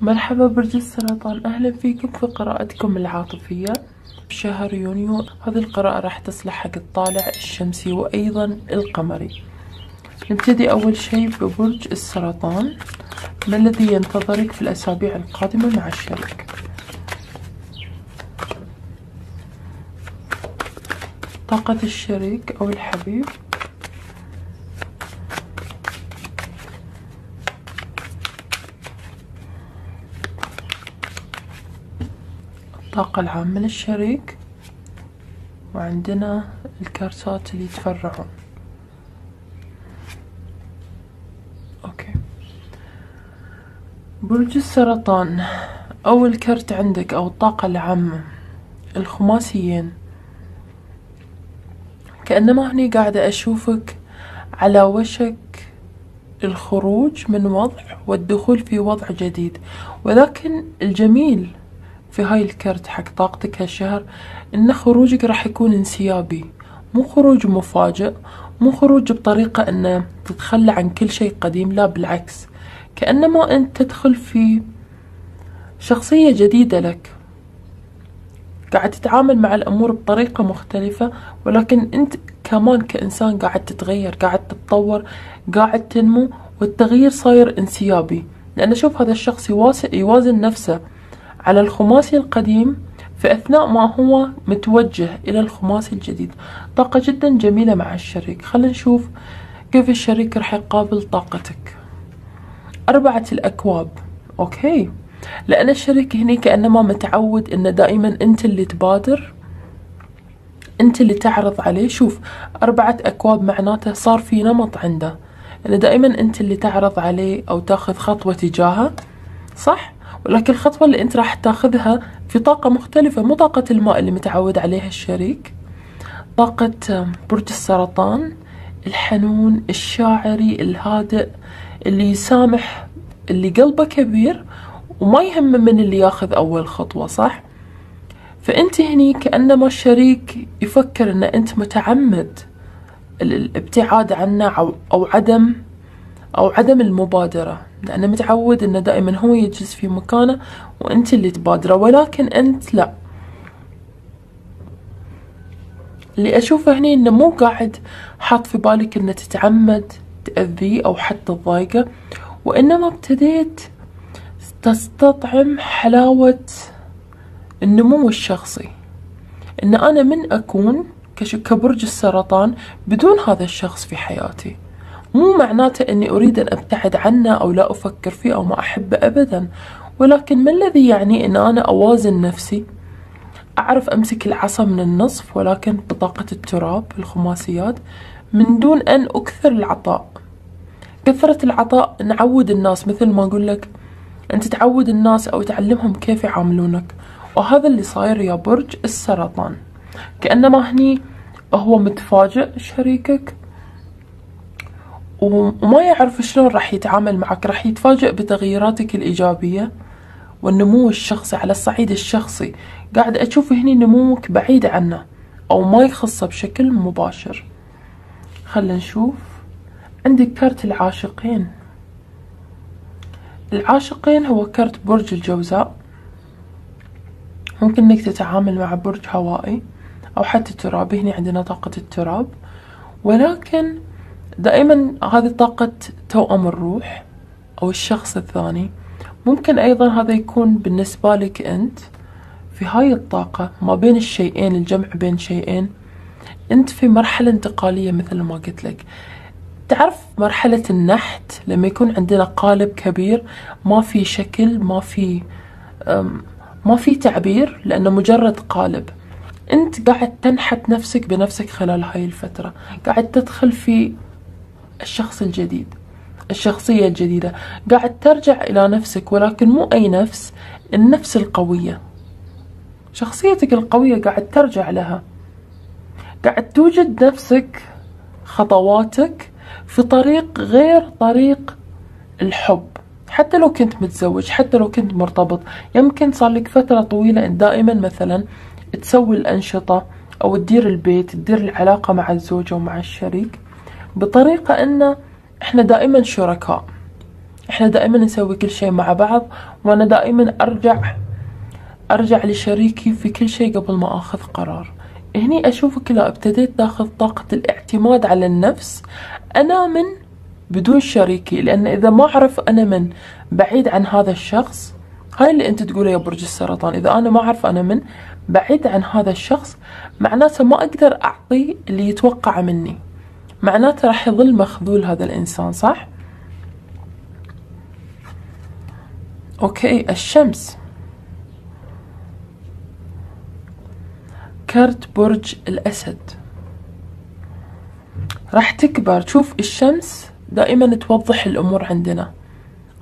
مرحبا برج السرطان. أهلا فيكم في قراءتكم العاطفية. بشهر يونيو هذه القراءة راح تصلح حق الطالع الشمسي وأيضا القمري. نبتدي أول شيء ببرج السرطان. ما الذي ينتظرك في الأسابيع القادمة مع الشريك؟ طاقة الشريك أو الحبيب. الطاقة العامة للشريك وعندنا الكارتات اللي يتفرعون. أوكي. برج السرطان. أول كرت عندك أو الطاقة العامة الخماسيين. كأنما هني قاعدة أشوفك على وشك الخروج من وضع والدخول في وضع جديد. ولكن الجميل في هاي الكرت حق طاقتك هالشهر إن خروجك راح يكون انسيابي. مو خروج مفاجئ مو خروج بطريقة انه تتخلى عن كل شيء قديم لا بالعكس. كأنما أنت تدخل في شخصية جديدة لك. قاعد تتعامل مع الأمور بطريقة مختلفة ولكن أنت كمان كإنسان قاعد تتغير قاعد تتطور قاعد تنمو والتغيير صاير انسيابي. لأن شوف هذا الشخص يوازن نفسه. على الخماسي القديم في أثناء ما هو متوجه إلى الخماسي الجديد. طاقة جدا جميلة مع الشريك. خلينا نشوف كيف الشريك راح يقابل طاقتك. أربعة الأكواب. أوكي. لأن الشريك هني كأنما متعود إنه دائما أنت اللي تبادر أنت اللي تعرض عليه. شوف أربعة أكواب معناته صار في نمط عنده. إنه دائما أنت اللي تعرض عليه أو تاخذ خطوة تجاهه صح؟ ولكن الخطوة اللي أنت راح تاخذها في طاقة مختلفة مو طاقة الماء اللي متعود عليها الشريك طاقة برج السرطان الحنون الشاعري الهادئ اللي يسامح اللي قلبه كبير وما يهم من اللي ياخذ أول خطوة صح؟ فأنت هني كأنما الشريك يفكر أن أنت متعمد الابتعاد عنه أو عدم أو عدم المبادرة لأنه متعود أنه دائما هو يجلس في مكانه وأنت اللي تبادره ولكن أنت لا. اللي أشوفه هني أنه مو قاعد حاط في بالك أنه تتعمد تأذيه أو حتى تضايقه وإنما ابتديت تستطعم حلاوة النمو الشخصي. إن أنا من أكون كبرج السرطان بدون هذا الشخص في حياتي. مو معناته أني أريد أن أبتعد عنه أو لا أفكر فيه أو ما أحبه أبدا. ولكن ما الذي يعني أن أنا أوازن نفسي؟ أعرف أمسك العصا من النصف ولكن بطاقة التراب الخماسيات من دون أن أكثر العطاء. كثرة العطاء نعود الناس مثل ما أقول لك أنت تعود الناس أو تعلمهم كيف يعاملونك. وهذا اللي صاير يا برج السرطان. كأنما هني هو متفاجئ شريكك وما يعرف شلون راح يتعامل معك راح يتفاجئ بتغييراتك الإيجابية والنمو الشخصي على الصعيد الشخصي. قاعد أشوف هني نموك بعيد عنه أو ما يخصه بشكل مباشر. خلنا نشوف. عندك كرت العاشقين. العاشقين هو كرت برج الجوزاء. ممكن إنك تتعامل مع برج هوائي أو حتى ترابي هنا عندنا طاقة التراب. ولكن دائما هذه طاقة توأم الروح أو الشخص الثاني. ممكن أيضا هذا يكون بالنسبة لك أنت في هاي الطاقة ما بين الشيئين الجمع بين شيئين. أنت في مرحلة انتقالية مثل ما قلت لك. تعرف مرحلة النحت لما يكون عندنا قالب كبير ما في شكل ما في ما في تعبير لأنه مجرد قالب. أنت قاعد تنحت نفسك بنفسك خلال هاي الفترة. قاعد تدخل في الشخص الجديد الشخصية الجديدة. قاعد ترجع إلى نفسك ولكن مو أي نفس النفس القوية. شخصيتك القوية قاعد ترجع لها. قاعد توجد نفسك خطواتك في طريق غير طريق الحب. حتى لو كنت متزوج حتى لو كنت مرتبط. يمكن صار لك فترة طويلة دائما مثلا تسوي الأنشطة أو تدير البيت تدير العلاقة مع الزوجة ومع الشريك. بطريقة أن إحنا دائما شركاء. إحنا دائما نسوي كل شيء مع بعض وأنا دائما أرجع أرجع لشريكي في كل شيء قبل ما أخذ قرار. هني اشوفك لا ابتديت تاخذ طاقة الاعتماد على النفس. أنا من بدون شريكي لأن إذا ما أعرف أنا من بعيد عن هذا الشخص هاي اللي أنت تقوله يا برج السرطان إذا أنا ما أعرف أنا من بعيد عن هذا الشخص معناته ما أقدر اعطيه اللي يتوقع مني. معناته راح يظل مخذول هذا الإنسان صح؟ أوكي الشمس. كرت برج الأسد. راح تكبر. شوف الشمس دائما توضح الأمور عندنا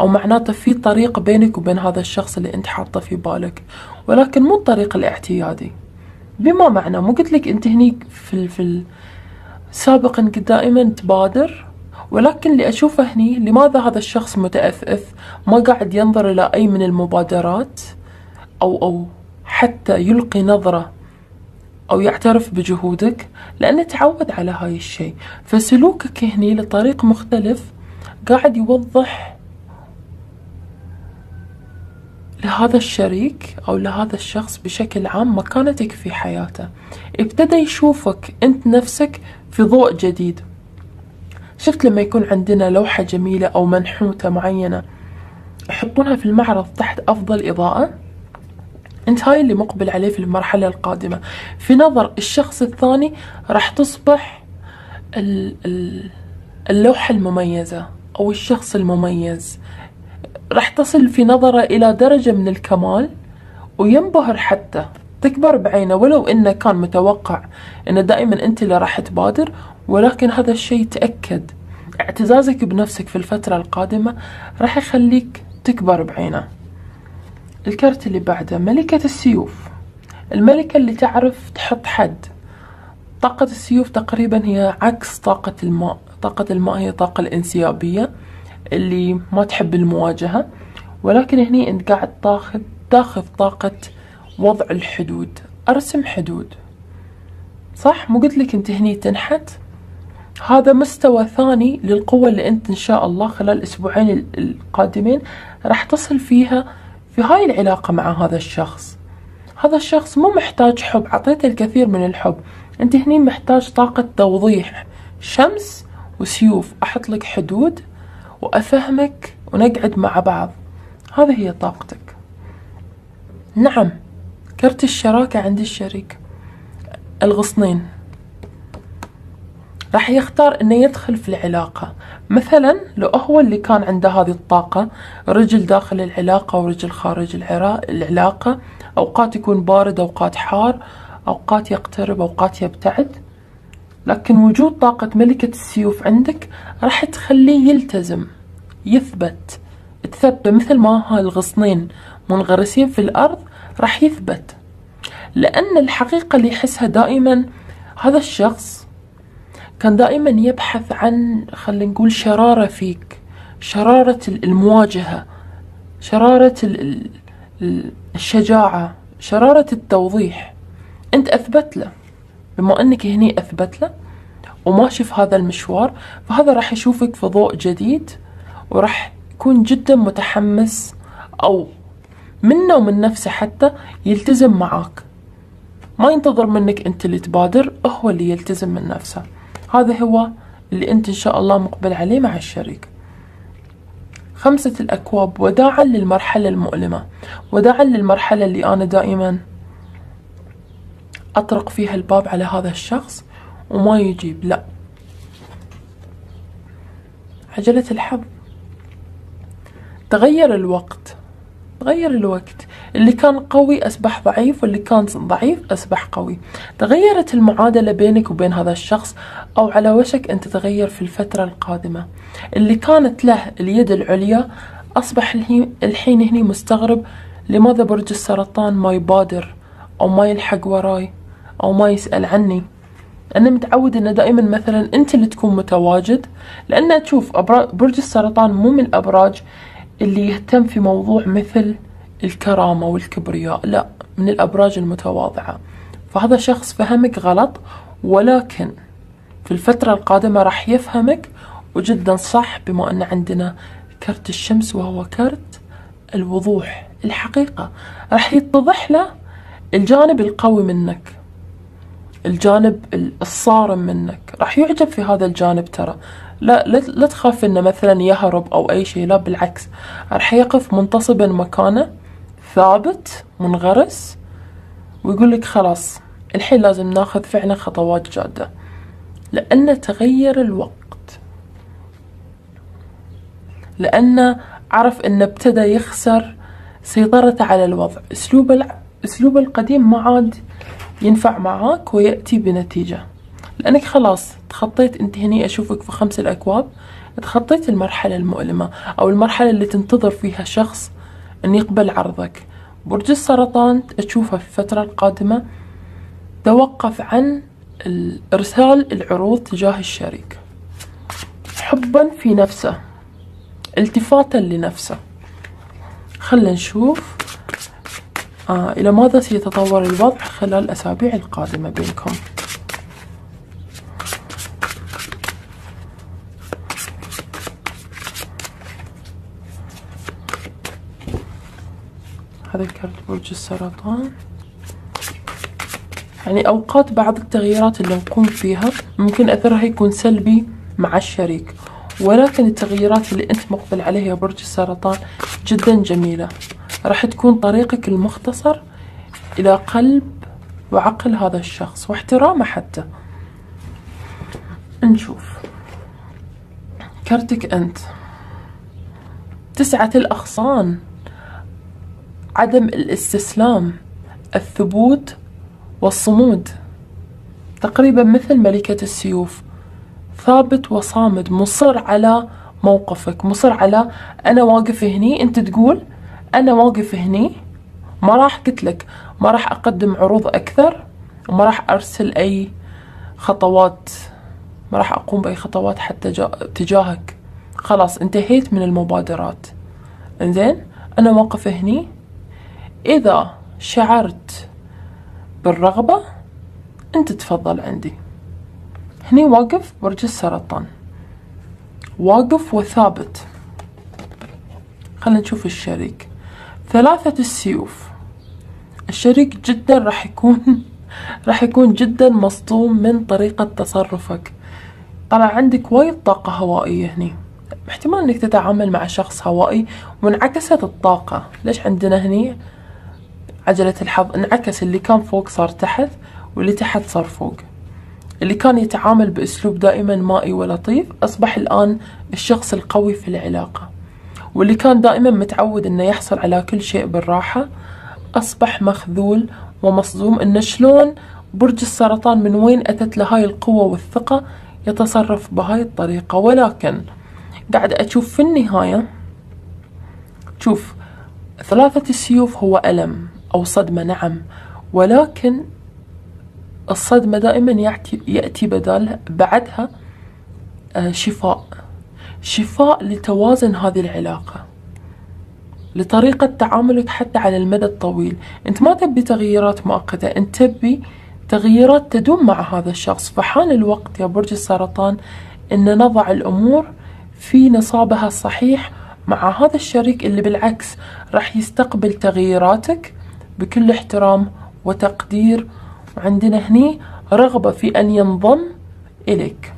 أو معناته في طريق بينك وبين هذا الشخص اللي أنت حاطه في بالك ولكن مو الطريق الاعتيادي. بما معنى؟ مو قلت لك أنت هني في في سابقا كنت دائما تبادر ولكن اللي أشوفه هني لماذا هذا الشخص متأثث ما قاعد ينظر إلى أي من المبادرات أو أو حتى يلقي نظرة أو يعترف بجهودك لأنه تعود على هاي الشيء. فسلوكك هني لطريق مختلف قاعد يوضح لهذا الشريك أو لهذا الشخص بشكل عام مكانتك في حياته. ابتدى يشوفك أنت نفسك في ضوء جديد. شفت لما يكون عندنا لوحة جميلة أو منحوتة معينة يحطونها في المعرض تحت أفضل إضاءة؟ أنت هاي اللي مقبل عليه في المرحلة القادمة. في نظر الشخص الثاني راح تصبح اللوحة المميزة أو الشخص المميز. راح تصل في نظره إلى درجة من الكمال وينبهر حتى تكبر بعينه ولو إنه كان متوقع إنه دائما أنت اللي راح تبادر ولكن هذا الشيء تأكد. اعتزازك بنفسك في الفترة القادمة راح يخليك تكبر بعينه. الكرت اللي بعده ملكة السيوف. الملكة اللي تعرف تحط حد. طاقة السيوف تقريبا هي عكس طاقة الماء طاقة الماء هي طاقة الانسيابية. اللي ما تحب المواجهة ولكن هني أنت قاعد تاخذ تاخذ طاقة وضع الحدود. أرسم حدود. صح؟ مو قلت لك أنت هني تنحت؟ هذا مستوى ثاني للقوة اللي أنت إن شاء الله خلال الأسبوعين القادمين راح تصل فيها في هاي العلاقة مع هذا الشخص. هذا الشخص مو محتاج حب. عطيته الكثير من الحب. أنت هني محتاج طاقة توضيح شمس وسيوف. أحط لك حدود وأفهمك ونقعد مع بعض. هذه هي طاقتك. نعم كرت الشراكة عند الشريك. الغصنين. راح يختار إنه يدخل في العلاقة. مثلا لو هو اللي كان عنده هذه الطاقة رجل داخل العلاقة ورجل خارج العلاقة أوقات يكون بارد أوقات حار أوقات يقترب أوقات يبتعد. لكن وجود طاقة ملكة السيوف عندك راح تخليه يلتزم. يثبت. تثبت مثل ما هالغصنين منغرسين في الأرض راح يثبت. لأن الحقيقة اللي يحسها دائما هذا الشخص كان دائما يبحث عن خلينا نقول شرارة فيك شرارة المواجهة شرارة الشجاعة شرارة التوضيح. أنت أثبت له. بما أنك هني أثبت له وماشي في هذا المشوار فهذا راح يشوفك في ضوء جديد. وراح يكون جدا متحمس أو منه ومن نفسه حتى يلتزم معاك. ما ينتظر منك أنت اللي تبادر هو اللي يلتزم من نفسه. هذا هو اللي أنت إن شاء الله مقبل عليه مع الشريك. خمسة الأكواب وداعا للمرحلة المؤلمة. وداعا للمرحلة اللي أنا دائما أطرق فيها الباب على هذا الشخص وما يجيب. لا. عجلة الحظ. تغير الوقت تغير الوقت. اللي كان قوي أصبح ضعيف واللي كان ضعيف أصبح قوي. تغيرت المعادلة بينك وبين هذا الشخص أو على وشك أن تتغير في الفترة القادمة. اللي كانت له اليد العليا أصبح الحين هني مستغرب لماذا برج السرطان ما يبادر أو ما يلحق وراي أو ما يسأل عني؟ أنا متعود أنه دائما مثلا أنت اللي تكون متواجد لأن تشوف برج السرطان مو من الأبراج اللي يهتم في موضوع مثل الكرامة والكبرياء. لا من الأبراج المتواضعة. فهذا شخص فهمك غلط ولكن في الفترة القادمة راح يفهمك وجدا صح بما أن عندنا كرت الشمس وهو كرت الوضوح الحقيقة. راح يتضح له الجانب القوي منك. الجانب الصارم منك. راح يعجب في هذا الجانب ترى. لا لا تخاف إنه مثلا يهرب أو أي شيء. لا بالعكس. راح يقف منتصبا مكانه ثابت منغرس ويقول لك خلاص الحين لازم ناخذ فعلا خطوات جادة. لأن تغير الوقت. لأنه عرف أنه ابتدى يخسر سيطرته على الوضع. أسلوب أسلوب القديم ما عاد ينفع معاك ويأتي بنتيجة. لأنك خلاص تخطيت أنت هني أشوفك في خمس الأكواب تخطيت المرحلة المؤلمة أو المرحلة اللي تنتظر فيها شخص أن يقبل عرضك. برج السرطان تشوفه في الفترة القادمة توقف عن إرسال العروض تجاه الشريك. حبا في نفسه. التفاتا لنفسه. خلنا نشوف. آه إلى ماذا سيتطور الوضع خلال الأسابيع القادمة بينكم؟ هذا كرت برج السرطان. يعني أوقات بعض التغييرات اللي نقوم فيها ممكن أثرها يكون سلبي مع الشريك ولكن التغييرات اللي أنت مقبل عليها برج السرطان جدا جميلة. راح تكون طريقك المختصر إلى قلب وعقل هذا الشخص واحترامه حتى. نشوف. كرتك أنت. تسعة الأغصان. عدم الاستسلام الثبوت والصمود. تقريبا مثل ملكة السيوف. ثابت وصامد مصر على موقفك مصر على أنا واقف هني أنت تقول أنا واقف هني ما راح قلت لك ما راح أقدم عروض أكثر وما راح أرسل أي خطوات ما راح أقوم بأي خطوات حتى تجاهك. خلاص انتهيت من المبادرات. إنزين أنا واقف هني. إذا شعرت بالرغبة أنت تفضل عندي. هني واقف برج السرطان واقف وثابت. خلينا نشوف الشريك. ثلاثة السيوف. الشريك جدا راح يكون راح يكون جدا مصدوم من طريقة تصرفك. طلع عندك وايد طاقة هوائية هني. احتمال إنك تتعامل مع شخص هوائي وانعكست الطاقة. ليش عندنا هني؟ عجلة الحظ. انعكس اللي كان فوق صار تحت واللي تحت صار فوق. اللي كان يتعامل بأسلوب دائما مائي ولطيف أصبح الآن الشخص القوي في العلاقة. واللي كان دائما متعود أنه يحصل على كل شيء بالراحة أصبح مخذول ومصدوم أنه شلون برج السرطان من وين أتت له هاي القوة والثقة يتصرف بهاي الطريقة. ولكن قاعد أشوف في النهاية شوف ثلاثة السيوف هو ألم أو صدمة نعم ولكن الصدمة دائما يأتي, يأتي بدالها بعدها آه، شفاء. شفاء لتوازن هذه العلاقة لطريقة تعاملك حتى على المدى الطويل. أنت ما تبي تغييرات مؤقتة أنت تبي تغييرات تدوم مع هذا الشخص. فحان الوقت يا برج السرطان إن نضع الأمور في نصابها الصحيح مع هذا الشريك اللي بالعكس راح يستقبل تغييراتك بكل احترام وتقدير. وعندنا هني رغبة في أن ينضم إليك.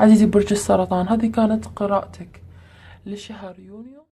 عزيزي برج السرطان هذه كانت قراءتك لشهر يونيو.